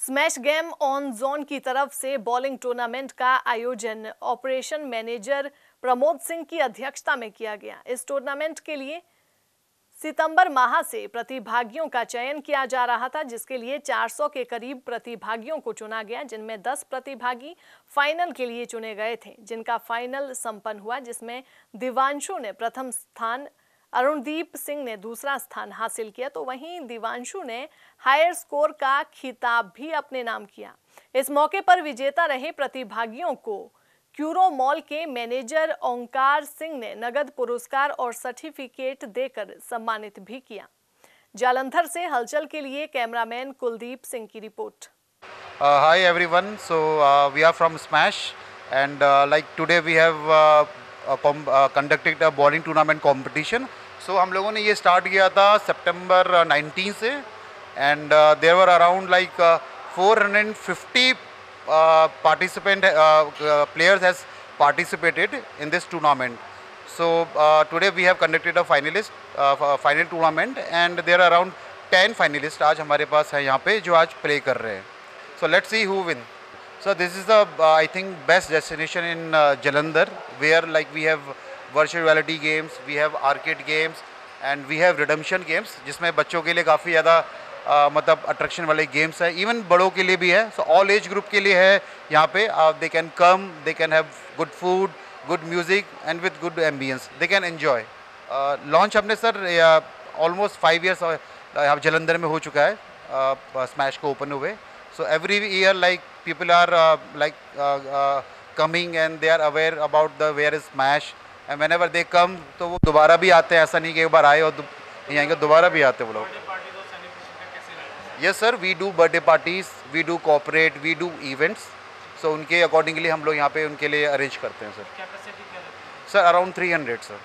Smash game on zone की तरफ़ से बॉलिंग टूर्नामेंट का आयोजन ऑपरेशन मैनेजर प्रमोद सिंह की अध्यक्षता में किया गया। इस टूर्नामेंट के लिए सितंबर माह से प्रतिभागियों का चयन किया जा रहा था, जिसके लिए 400 के करीब प्रतिभागियों को चुना गया, जिनमें 10 प्रतिभागी फाइनल के लिए चुने गए थे। जिनका फाइनल संपन्न हुआ, जिसमें दिवांशु ने प्रथम स्थान अरुणदीप सिंह ने दूसरा स्थान हासिल किया तो वहीं दिवांशु ने हायर स्कोर का खिताब भी अपने नाम किया। इस मौके पर विजेता रहे प्रतिभागियों को क्यूरो मॉल के मैनेजर ओंकार सिंह ने नगद पुरस्कार और सर्टिफिकेट देकर सम्मानित भी किया। जालंधर से हलचल के लिए कैमरामैन कुलदीप सिंह की report. Hi everyone so we are from Smash and like today we have conducted bowling tournament competition so हम लोगों ने ये स्टार्ट किया था सेप्टेम्बर नाइनटीन से and there were around like four hundred fifty participant players has participated in this tournament so today we have conducted a finalist final tournament and there around ten finalist आज हमारे पास है यहाँ पे, जो आज play कर रहे हैं। So let's see who win so this is the uh, I think best destination in uh, Jalandhar where like we have virtual reality games we have arcade games and we have redemption games जिसमें बच्चों के लिए काफ़ी ज़्यादा मतलब attraction वाले games है। Even बड़ों के लिए भी है। सो ऑल एज ग्रुप के लिए है यहाँ पे। They can come they can have good food good music and with good ambience they can enjoy launch हमने sir almost five years Jalandhar में हो चुका है। स्मैश को ओपन हुए। So every year like people are like coming and they are aware about the where is Smash and whenever they come तो वो दोबारा भी आते हैं ऐसा नहीं कि एक बार आए और नहीं आएँगे दोबारा भी आते वो लोग। Yes sir we do birthday parties we do corporate we do events so उनके अकॉर्डिंगली हम लोग यहाँ पे उनके लिए अरेंज करते हैं sir sir around three hundred sir